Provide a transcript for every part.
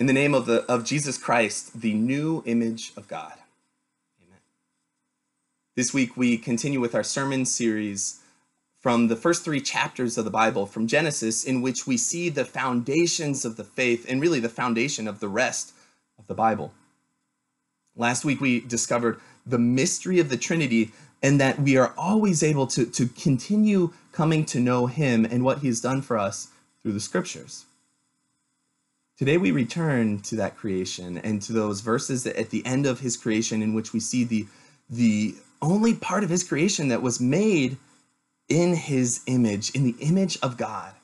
In the name of, the, of Jesus Christ, the new image of God. Amen. This week we continue with our sermon series from the first three chapters of the Bible, from Genesis, in which we see the foundations of the faith and really the foundation of the rest of the Bible. Last week we discovered the mystery of the Trinity and that we are always able to, to continue coming to know Him and what He has done for us through the scriptures. Today we return to that creation and to those verses at the end of His creation in which we see the, the only part of His creation that was made in His image, in the image of God.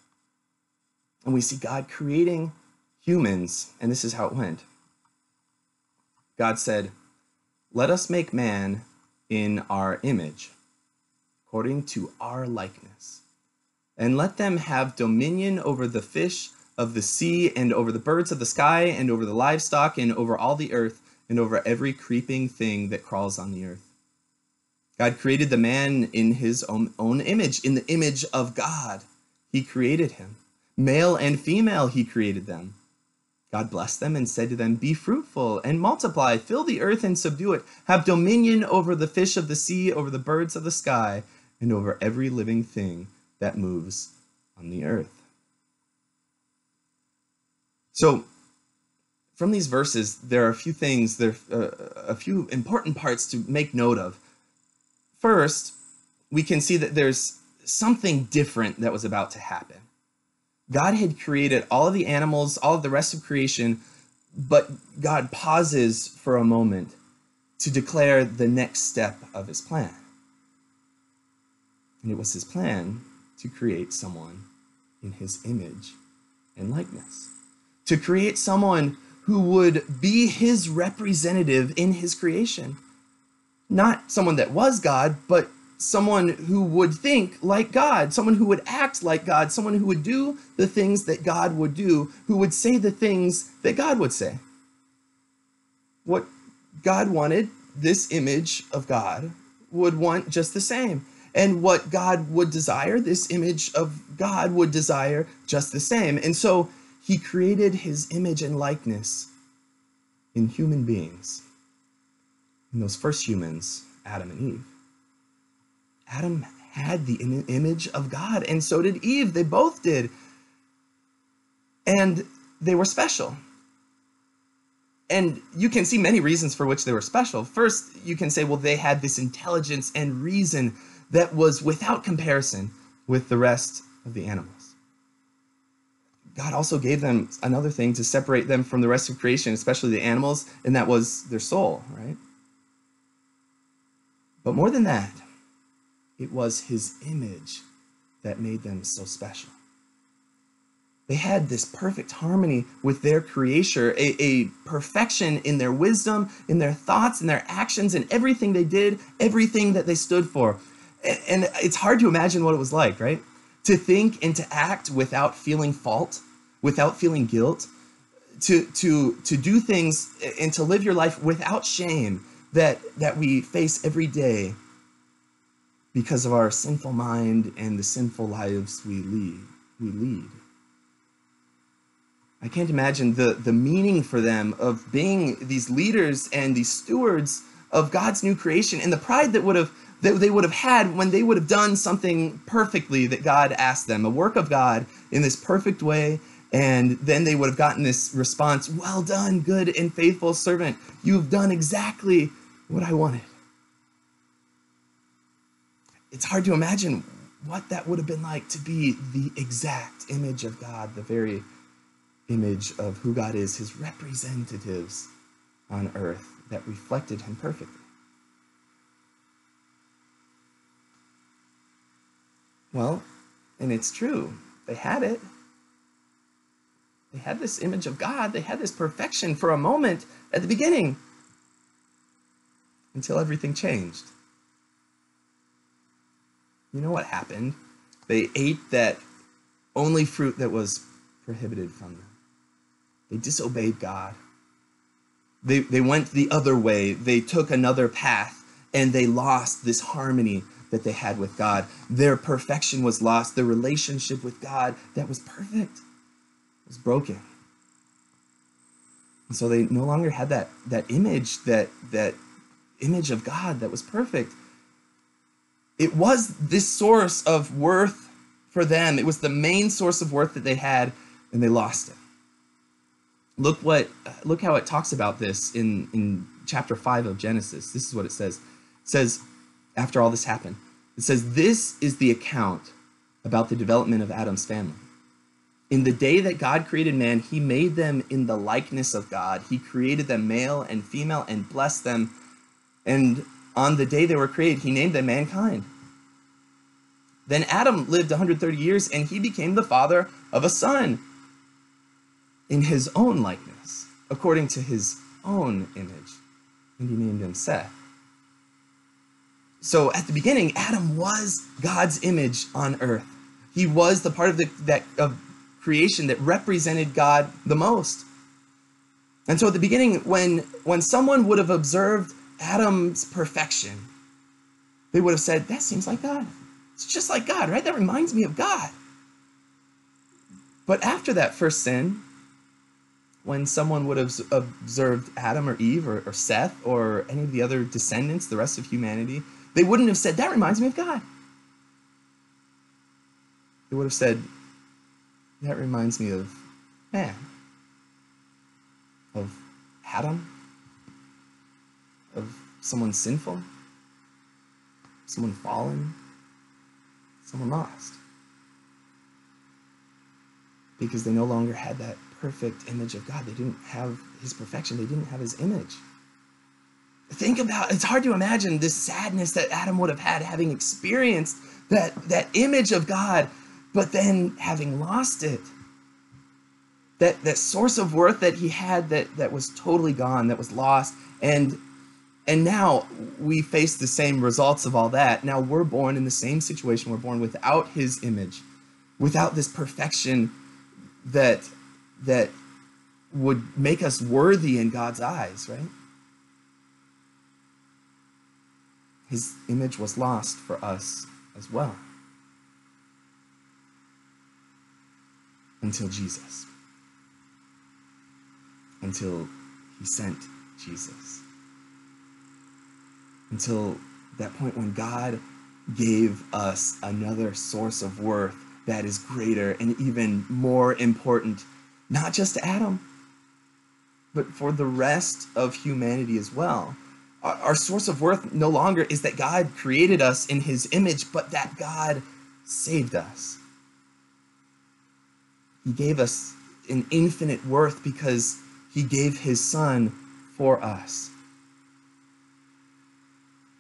And we see God creating humans, and this is how it went. God said, Let us make man in our image, according to our likeness, and let them have dominion over the fish of the sea, and over the birds of the sky, and over the livestock, and over all the earth, and over every creeping thing that crawls on the earth. God created the man in his own, own image, in the image of God. He created him. Male and female, he created them. God blessed them and said to them, Be fruitful and multiply, fill the earth and subdue it, have dominion over the fish of the sea, over the birds of the sky, and over every living thing that moves on the earth. So, from these verses, there are a few things, there are uh, a few important parts to make note of. First, we can see that there's something different that was about to happen. God had created all of the animals, all of the rest of creation, but God pauses for a moment to declare the next step of his plan. And it was his plan to create someone in his image and likeness, to create someone who would be his representative in his creation. Not someone that was God, but someone who would think like God, someone who would act like God, someone who would do the things that God would do, who would say the things that God would say. What God wanted, this image of God, would want just the same. And what God would desire, this image of God would desire just the same. And so he created his image and likeness in human beings, in those first humans, Adam and Eve. Adam had the image of God, and so did Eve. They both did. And they were special. And you can see many reasons for which they were special. First, you can say, well, they had this intelligence and reason that was without comparison with the rest of the animals. God also gave them another thing to separate them from the rest of creation, especially the animals, and that was their soul, right? But more than that, it was his image that made them so special. They had this perfect harmony with their creator, a, a, perfection in their wisdom, in their thoughts, in their actions, in everything they did, everything that they stood for. And it's hard to imagine what it was like, right? To think and to act without feeling fault, without feeling guilt, to, to, to do things and to live your life without shame that, that we face every day because of our sinful mind and the sinful lives we lead. We lead. I can't imagine the, the meaning for them of being these leaders and these stewards of God's new creation and the pride that would have that they would have had when they would have done something perfectly that God asked them, a work of God in this perfect way, and then they would have gotten this response, "Well done, good and faithful servant. You've done exactly what I wanted." it's hard to imagine what that would have been like to be the exact image of God, the very image of who God is, his representatives on earth that reflected him perfectly. Well, and it's true, they had it. They had this image of God, they had this perfection for a moment at the beginning until everything changed. You know what happened? They ate that only fruit that was prohibited from them. They disobeyed God. They, they went the other way. They took another path and they lost this harmony that they had with God. Their perfection was lost. Their relationship with God that was perfect was broken. And so they no longer had that that image, that that image of God that was perfect. It was this source of worth for them. It was the main source of worth that they had, and they lost it. Look what look how it talks about this in, in chapter 5 of Genesis. This is what it says. It says, after all this happened, it says, This is the account about the development of Adam's family. In the day that God created man, he made them in the likeness of God. He created them male and female and blessed them. And on the day they were created, he named them mankind. Then Adam lived 130 years and he became the father of a son in his own likeness, according to his own image. And he named him Seth. So at the beginning, Adam was God's image on earth. He was the part of the that of creation that represented God the most. And so at the beginning, when when someone would have observed Adam's perfection, they would have said, That seems like God. It's just like God, right? That reminds me of God. But after that first sin, when someone would have observed Adam or Eve or, or, Seth or any of the other descendants, the rest of humanity, they wouldn't have said, That reminds me of God. They would have said, That reminds me of man, of Adam, of someone sinful, someone fallen, someone lost. Because they no longer had that perfect image of God. They didn't have his perfection, they didn't have his image. Think about it's hard to imagine this sadness that Adam would have had having experienced that, that image of God, but then having lost it. That, that source of worth that he had that, that was totally gone, that was lost. And and now we face the same results of all that. Now we're born in the same situation. We're born without his image, without this perfection that that would make us worthy in God's eyes, right? His image was lost for us as well. Until Jesus. Until he sent Jesus until that point when God gave us another source of worth that is greater and even more important, not just to Adam, but for the rest of humanity as well. Our, our, source of worth no longer is that God created us in his image, but that God saved us. He gave us an infinite worth because he gave his son for us.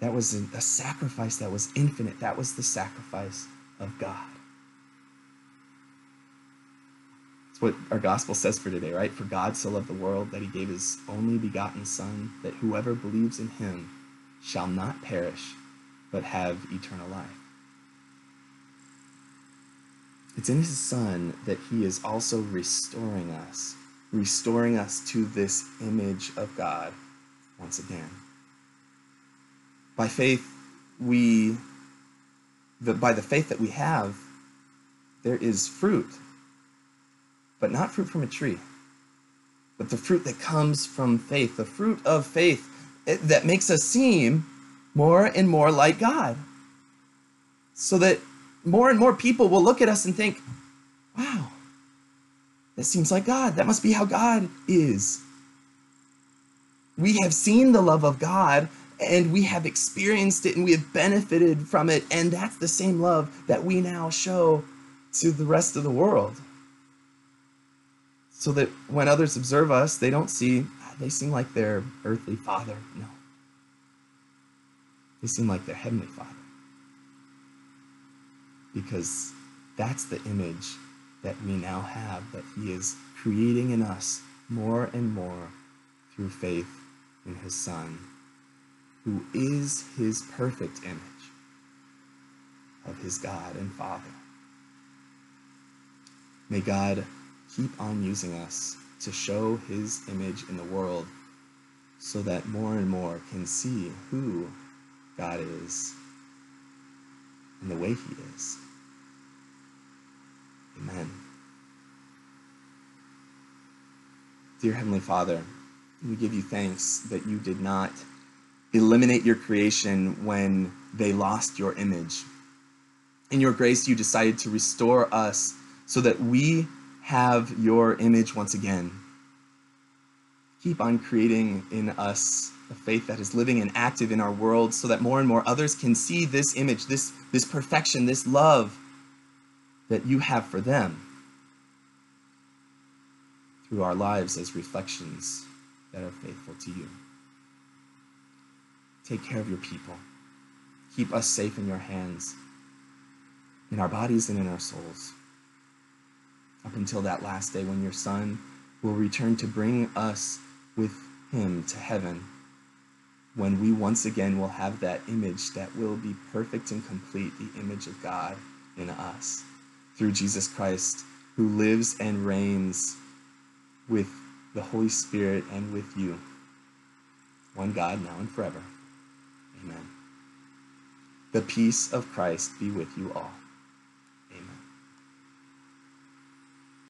That was a, sacrifice that was infinite. That was the sacrifice of God. That's what our gospel says for today, right? For God so loved the world that he gave his only begotten Son, that whoever believes in him shall not perish, but have eternal life. It's in his Son that he is also restoring us, restoring us to this image of God once again. By faith, we, the, by the faith that we have, there is fruit, but not fruit from a tree, but the fruit that comes from faith, the fruit of faith eh, that makes us seem more and more like God. So that more and more people will look at us and think, wow, that seems like God. That must be how God is. We have seen the love of God and we have experienced it and we have benefited from it. And that's the same love that we now show to the rest of the world. So that when others observe us, they don't see, ah, they seem like their earthly father. No. They seem like their heavenly father. Because that's the image that we now have, that he is creating in us more and more through faith in his son who is his perfect image of his God and Father. May God keep on using us to show his image in the world so that more and more can see who God is and the way he is. Amen. Dear Heavenly Father, we give you thanks that you did not eliminate your creation when they lost your image. In your grace, you decided to restore us so that we have your image once again. Keep on creating in us a faith that is living and active in our world so that more and more others can see this image, this, this perfection, this love that you have for them through our lives as reflections that are faithful to you. Take care of your people. Keep us safe in your hands, in our bodies and in our souls, up until that last day when your Son will return to bring us with him to heaven, when we once again will have that image that will be perfect and complete, the image of God in us, through Jesus Christ, who lives and reigns with the Holy Spirit and with you. One God, now and forever. Amen. The peace of Christ be with you all.